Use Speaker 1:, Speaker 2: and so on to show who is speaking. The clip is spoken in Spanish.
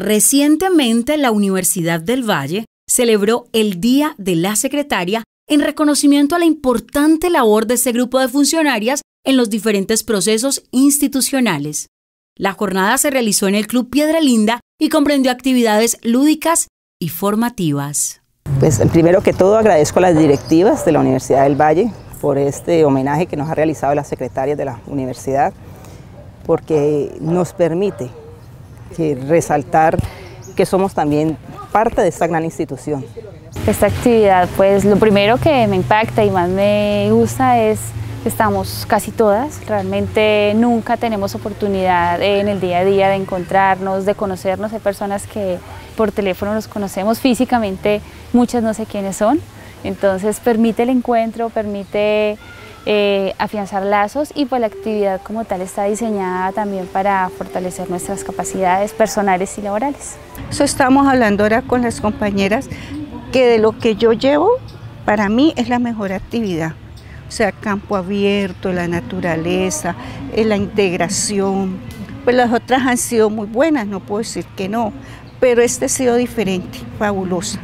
Speaker 1: Recientemente la Universidad del Valle celebró el Día de la Secretaria en reconocimiento a la importante labor de este grupo de funcionarias en los diferentes procesos institucionales. La jornada se realizó en el Club Piedra Linda y comprendió actividades lúdicas y formativas.
Speaker 2: Pues primero que todo agradezco a las directivas de la Universidad del Valle por este homenaje que nos ha realizado la secretaria de la universidad, porque nos permite resaltar que somos también parte de esta gran institución.
Speaker 3: Esta actividad, pues lo primero que me impacta y más me gusta es que estamos casi todas, realmente nunca tenemos oportunidad en el día a día de encontrarnos, de conocernos, hay personas que por teléfono nos conocemos físicamente, muchas no sé quiénes son, entonces permite el encuentro, permite eh, afianzar lazos y pues la actividad como tal está diseñada también para fortalecer nuestras capacidades personales y laborales.
Speaker 4: Eso estamos hablando ahora con las compañeras que de lo que yo llevo para mí es la mejor actividad. O sea, campo abierto, la naturaleza, eh, la integración. Pues las otras han sido muy buenas, no puedo decir que no, pero este ha sido diferente, fabulosa.